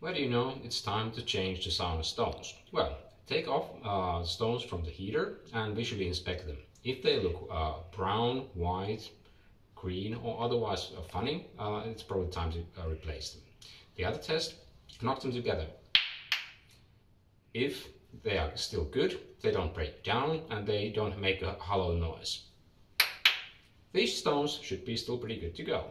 Where do you know it's time to change the sauna stones? Well, take off uh, stones from the heater and visually inspect them. If they look uh, brown, white, green or otherwise uh, funny, uh, it's probably time to uh, replace them. The other test, knock them together. If they are still good, they don't break down and they don't make a hollow noise. These stones should be still pretty good to go.